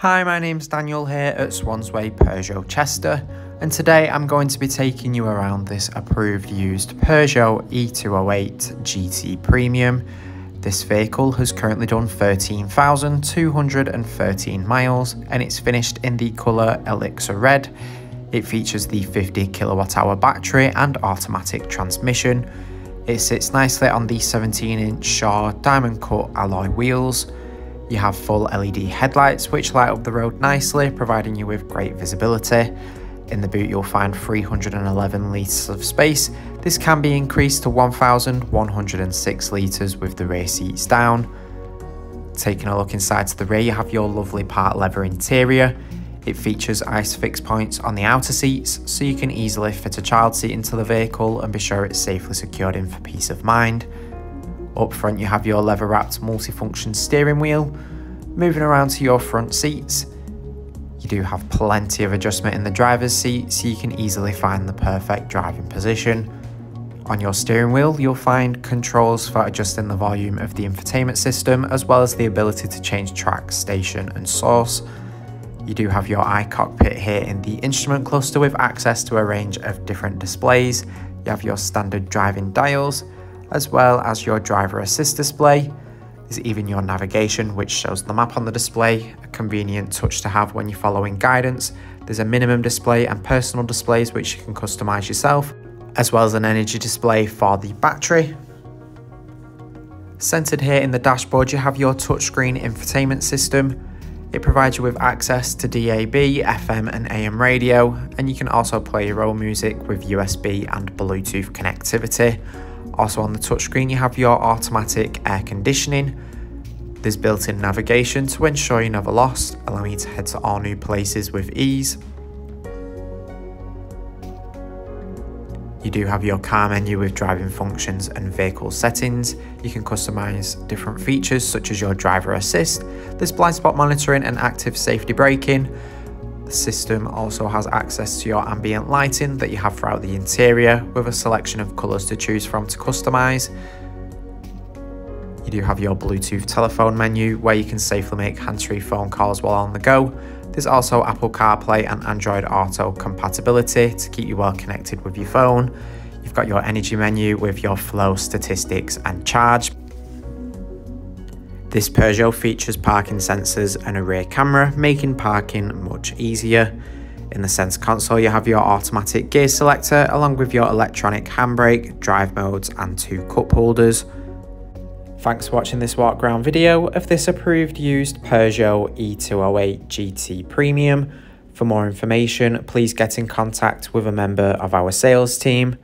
Hi, my name's Daniel here at Swansway Peugeot Chester, and today I'm going to be taking you around this approved used Peugeot E208 GT Premium. This vehicle has currently done 13,213 miles and it's finished in the colour Elixir Red. It features the 50 kilowatt hour battery and automatic transmission. It sits nicely on the 17 inch Shaw diamond cut alloy wheels you have full LED headlights which light up the road nicely, providing you with great visibility. In the boot you'll find 311 litres of space. This can be increased to 1106 litres with the rear seats down. Taking a look inside to the rear you have your lovely part leather interior. It features ISOFIX points on the outer seats so you can easily fit a child seat into the vehicle and be sure it's safely secured in for peace of mind. Up front you have your leather wrapped multifunction steering wheel. Moving around to your front seats, you do have plenty of adjustment in the driver's seat so you can easily find the perfect driving position. On your steering wheel, you'll find controls for adjusting the volume of the infotainment system, as well as the ability to change track, station and source. You do have your iCockpit here in the instrument cluster with access to a range of different displays. You have your standard driving dials, as well as your driver assist display. There's even your navigation, which shows the map on the display, a convenient touch to have when you're following guidance. There's a minimum display and personal displays, which you can customize yourself, as well as an energy display for the battery. Centered here in the dashboard, you have your touchscreen infotainment system. It provides you with access to DAB, FM and AM radio, and you can also play your own music with USB and Bluetooth connectivity. Also on the touchscreen you have your automatic air conditioning. There's built-in navigation to ensure you're never lost, allowing you to head to all new places with ease. You do have your car menu with driving functions and vehicle settings. You can customize different features such as your driver assist. There's blind spot monitoring and active safety braking. The system also has access to your ambient lighting that you have throughout the interior with a selection of colours to choose from to customise. You do have your Bluetooth telephone menu where you can safely make hands-free phone calls while on the go. There's also Apple CarPlay and Android Auto compatibility to keep you well connected with your phone. You've got your energy menu with your flow statistics and charge. This Peugeot features parking sensors and a rear camera, making parking much easier. In the center console, you have your automatic gear selector along with your electronic handbrake, drive modes and two cup holders. Thanks for watching this walk around video of this approved used Peugeot E208 GT Premium. For more information, please get in contact with a member of our sales team.